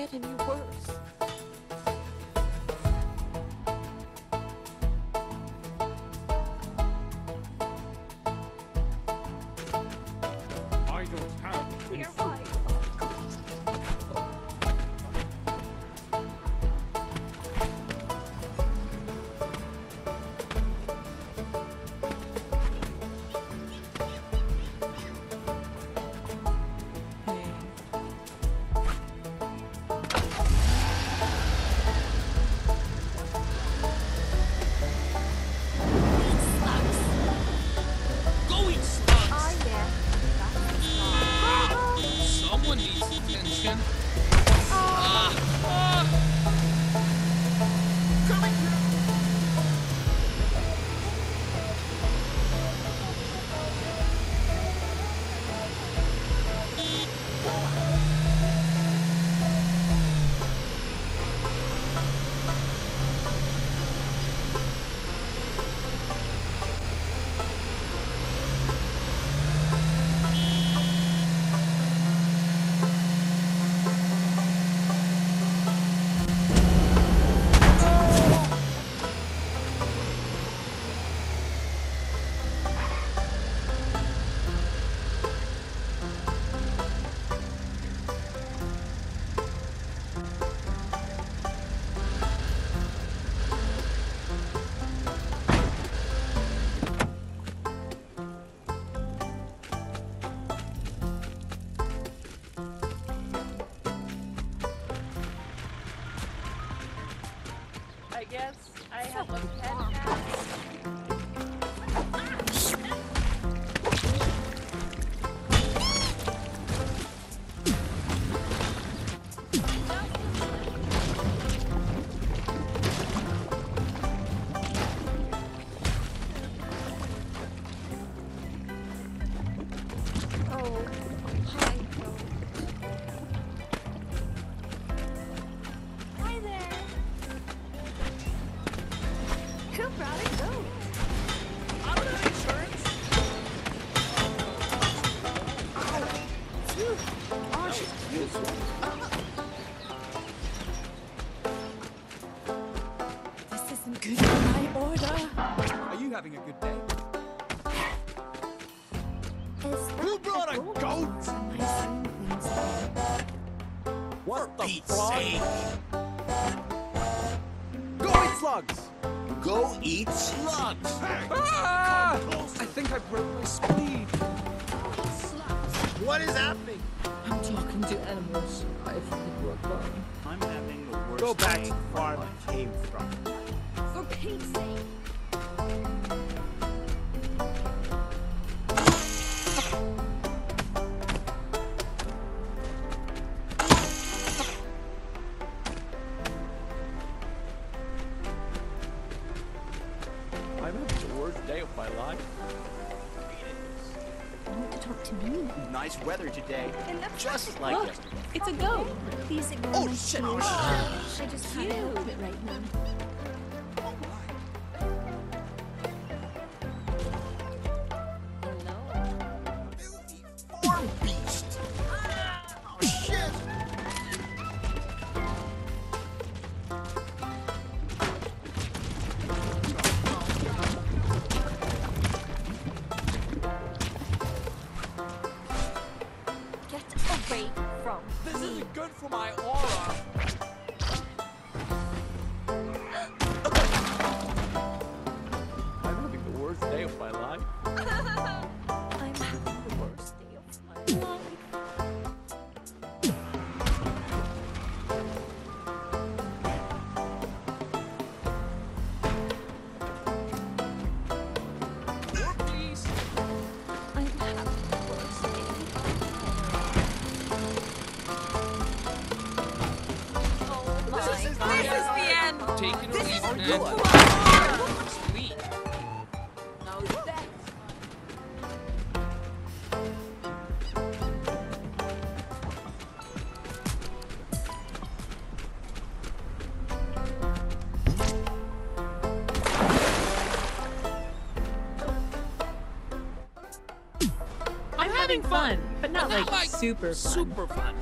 get any worse. This isn't good for my order. Are you having a good day? Is Who brought a goat? Am I seeing? What the Pete's frog? sake. Go eat slugs! Go eat slugs! Ah! I think I broke my speed. What is happening? I'm talking to animals. I think it worked fine. I'm having the worst Go back day to where I came from. For Pete's sake. I'm having the worst day of my life. You want to talk to me? Nice weather today, It looks just like Look, yesterday. it's a goat. Please ignore Oh, my shit. tears. Oh, I just can't help it right now. Take it or This leave is it, good man. for Sweet. Now that's I'm having fun, but not But not like, like super fun. Super fun.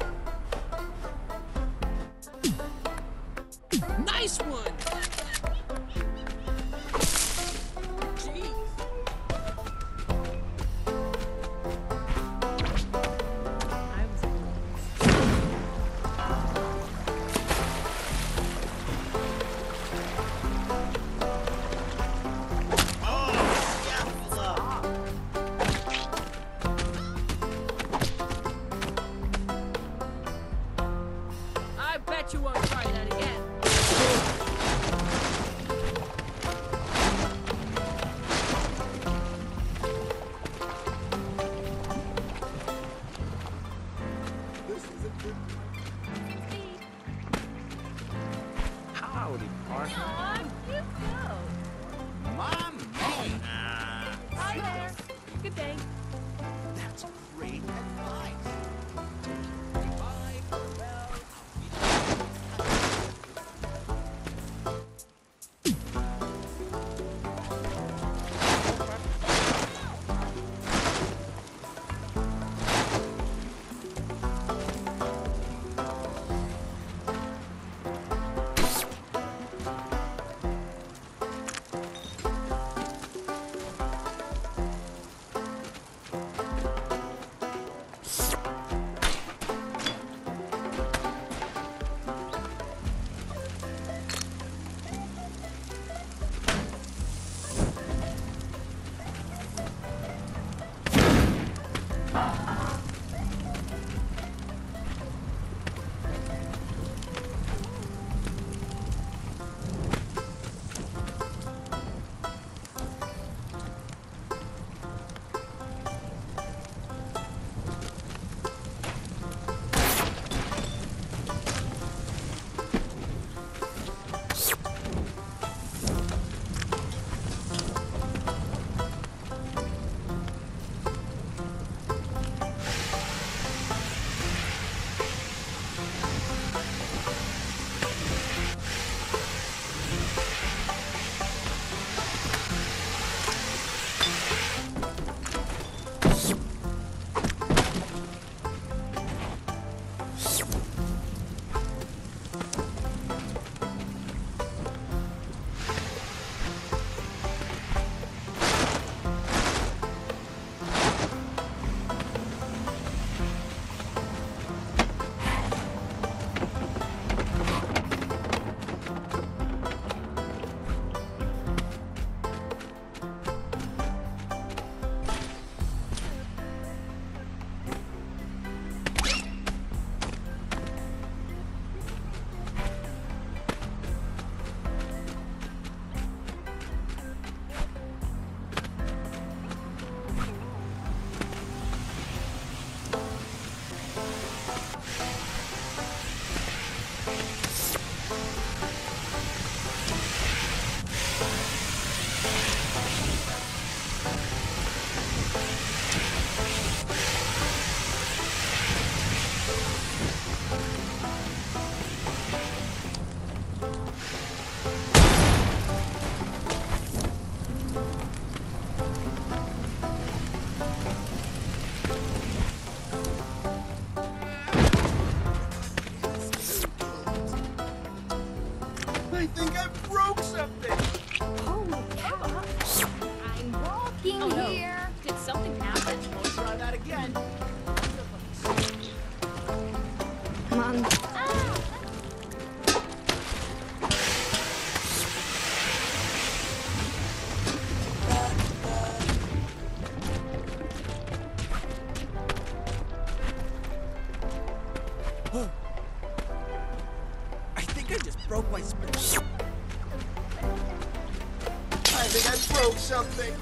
broke something.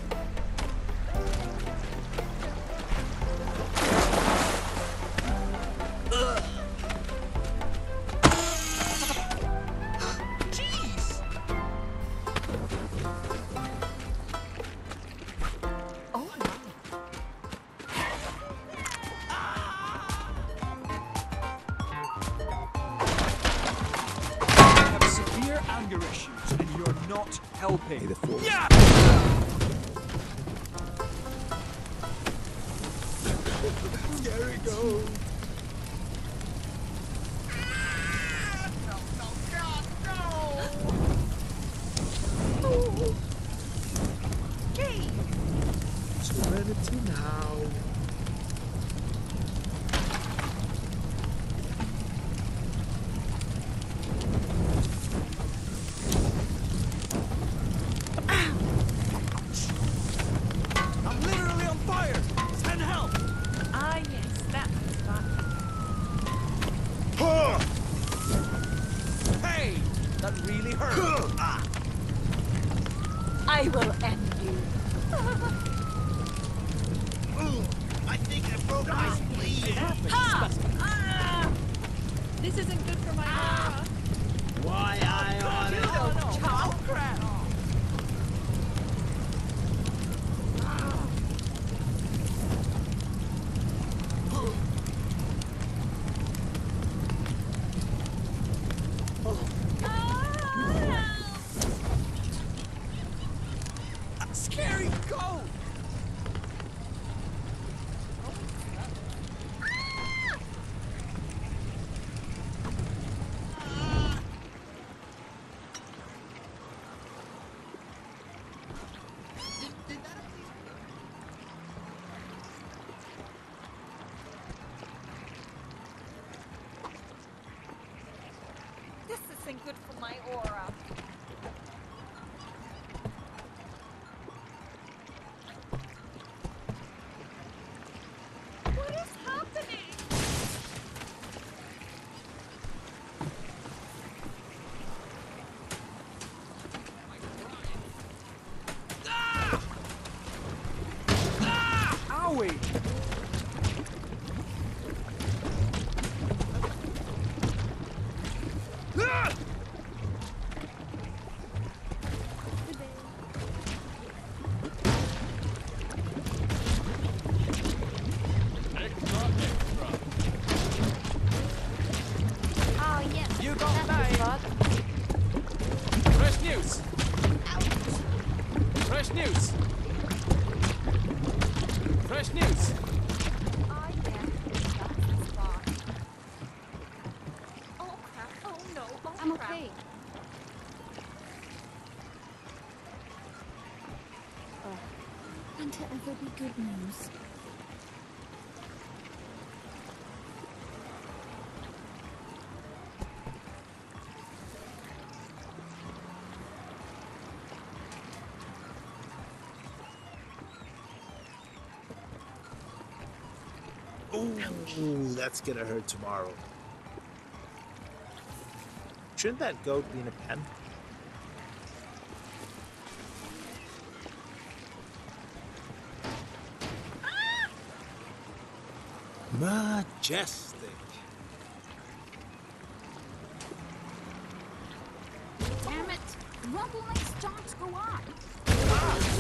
Jeez. Oh, no. I have severe anger issues, and you're not helping. Yeah! there we go. That really hurt. I will end you. Ooh, I think I broke my spleen. This isn't good for my aura. Why I on it? Oh, no, no. Good for my aura. Got fun. Fresh news! Fresh news! Fresh news! I am that's the spot. Oh crap! Oh no! Oh I'm crap. okay. Can there ever be good news? Ooh, that's gonna hurt tomorrow. Shouldn't that goat be in a pen? Majestic. Damn it! Rumble makes dogs go on. Ah.